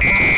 Ready,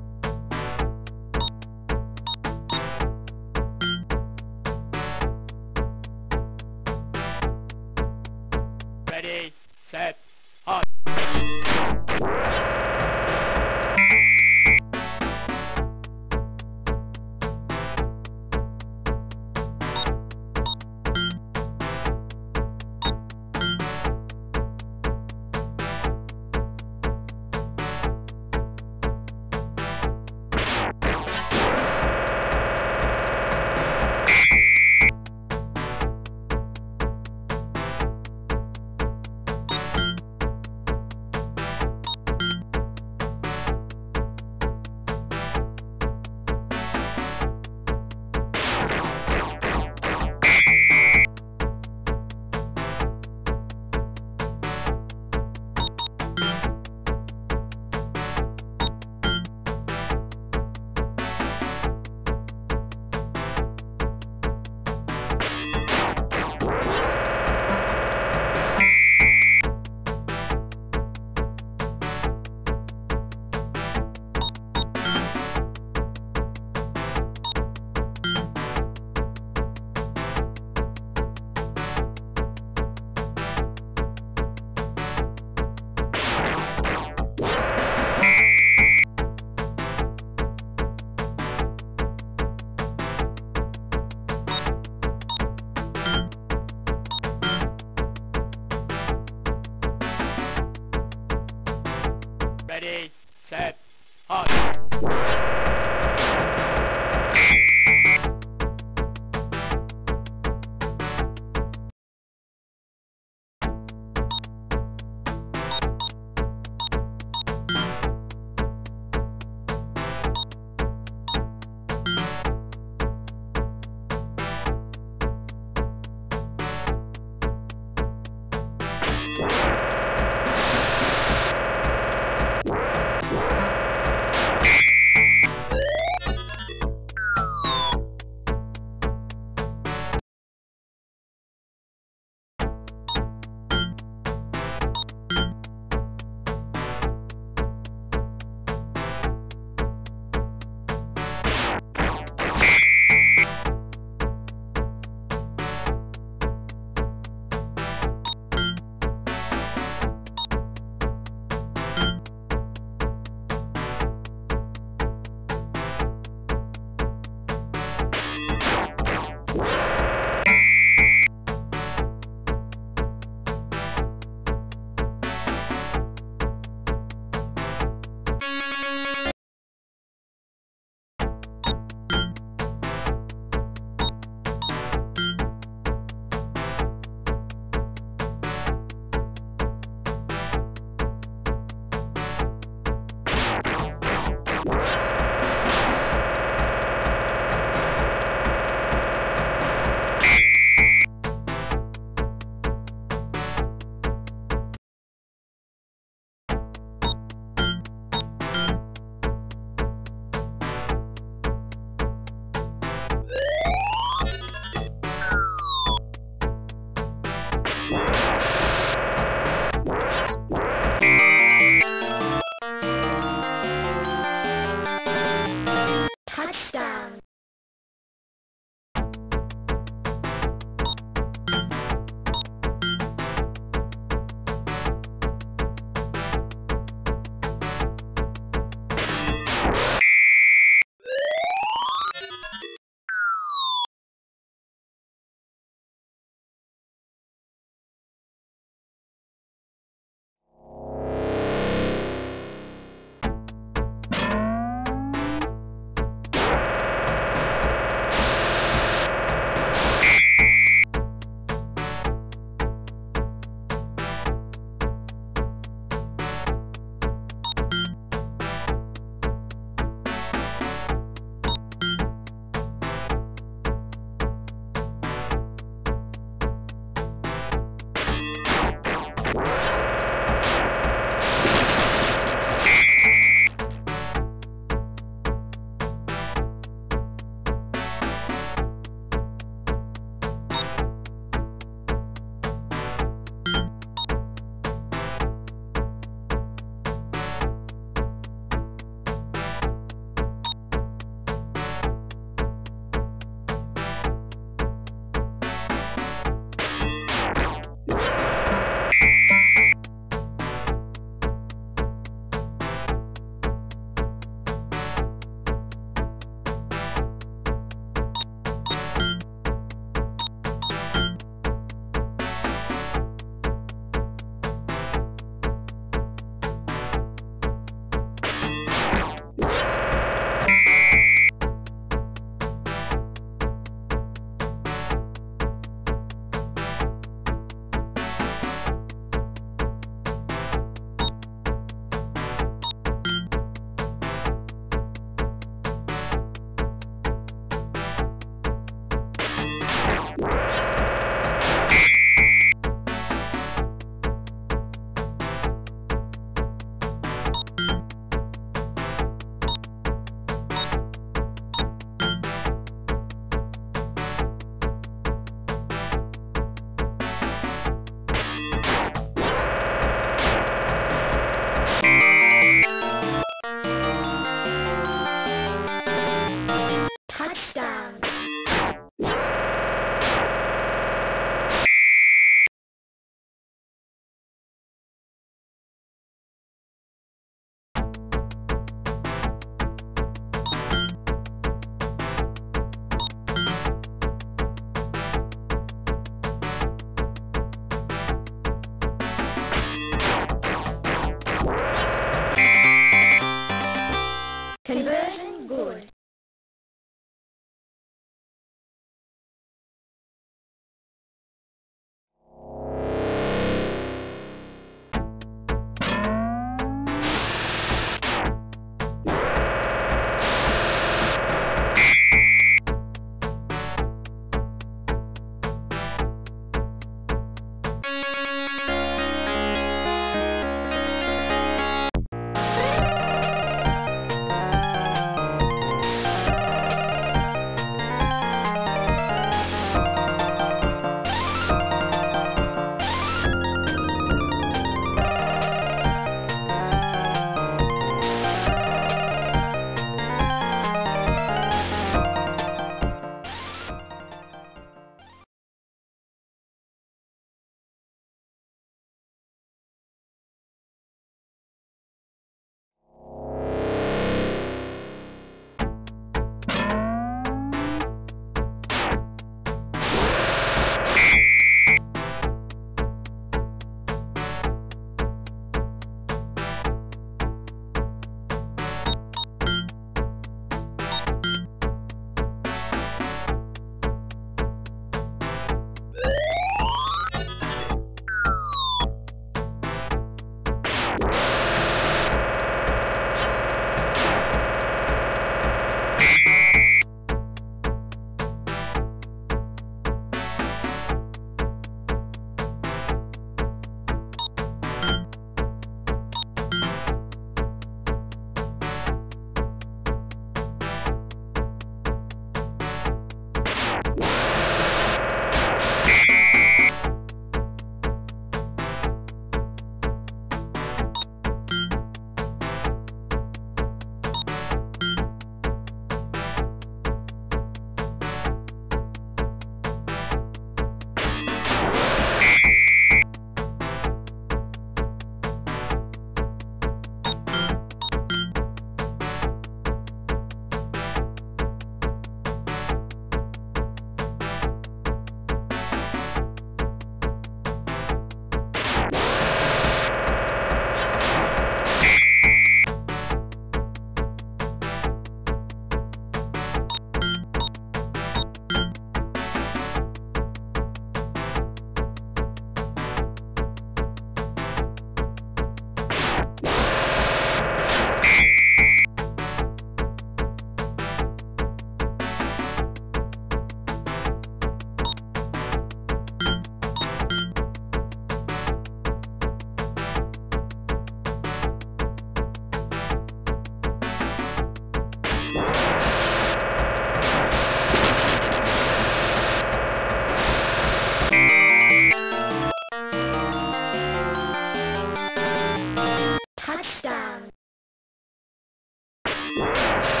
Hot.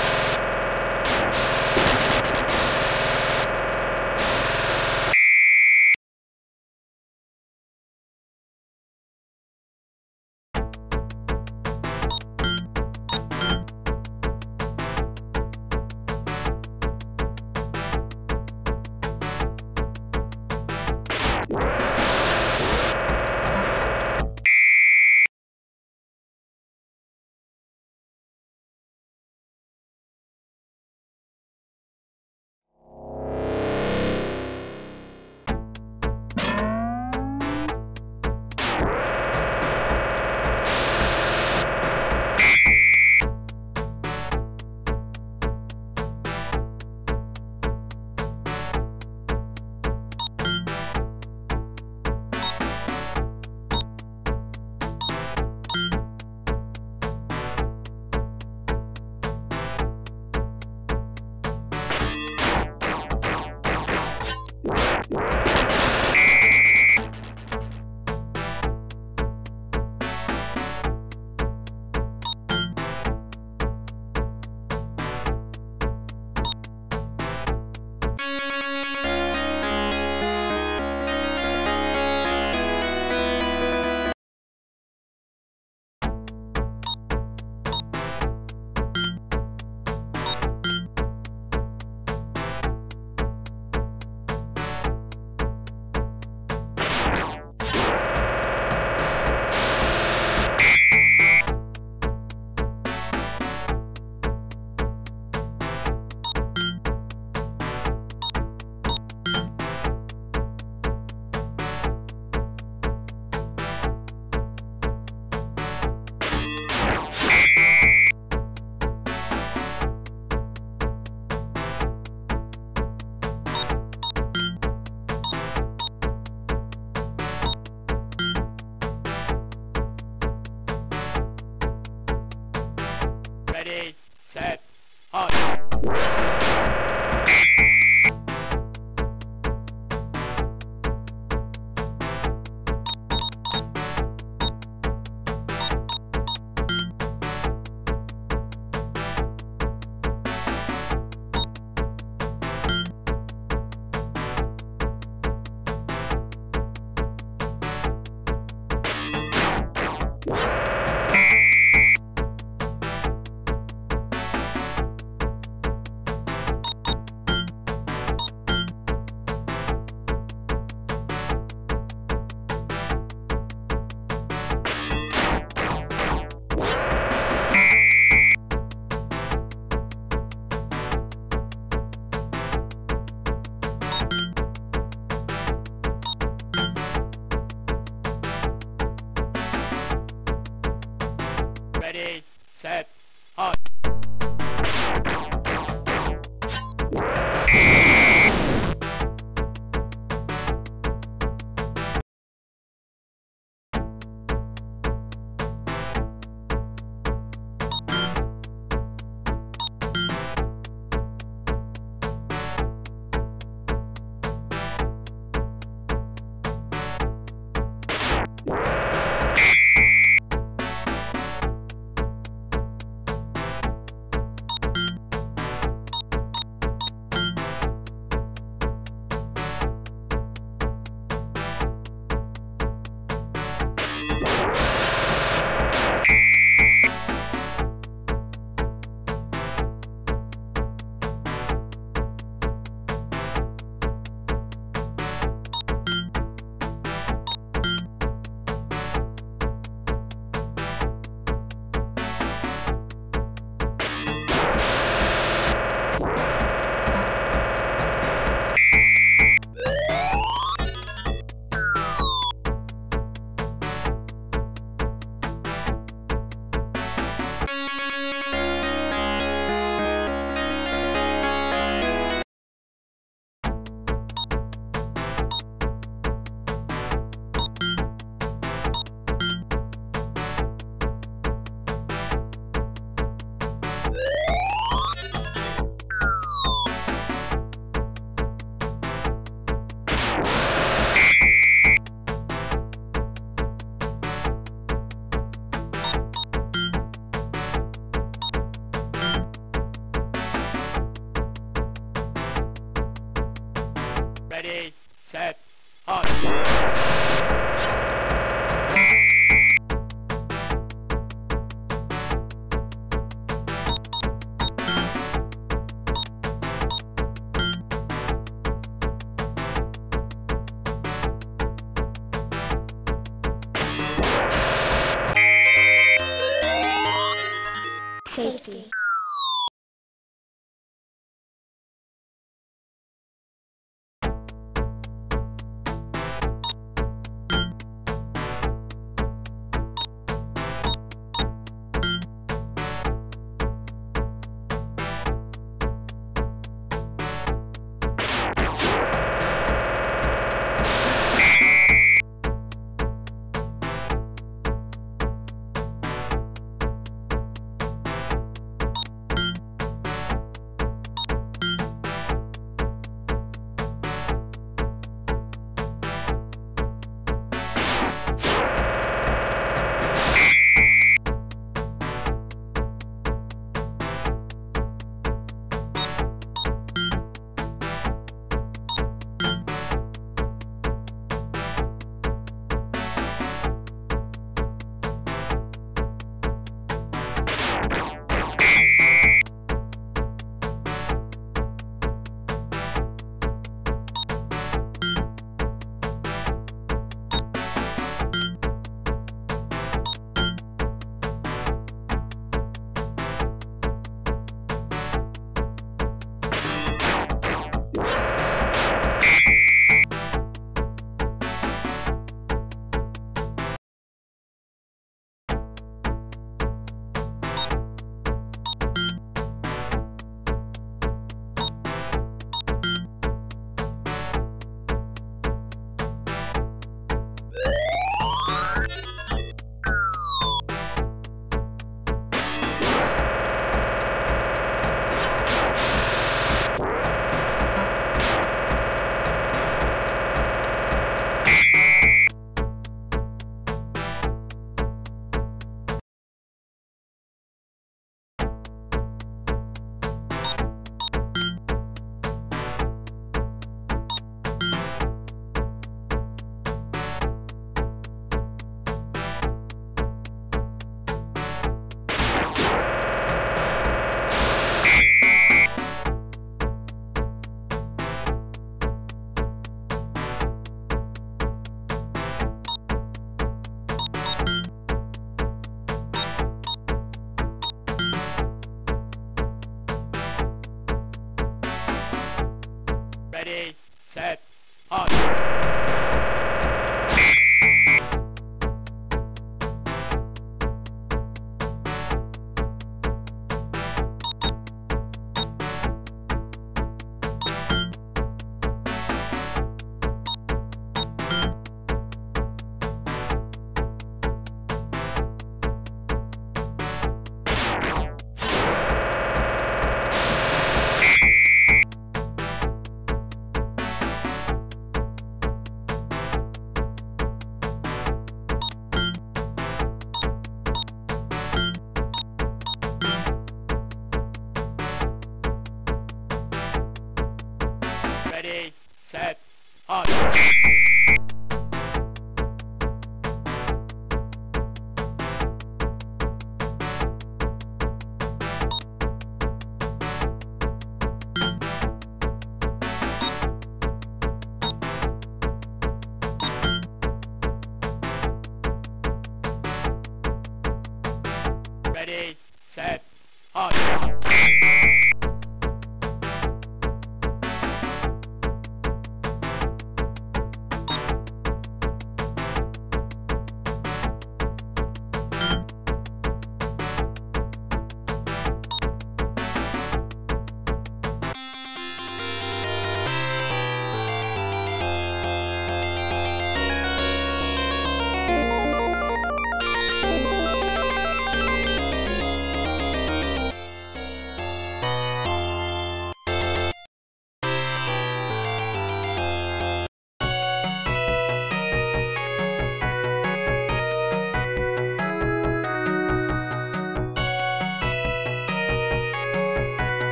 set,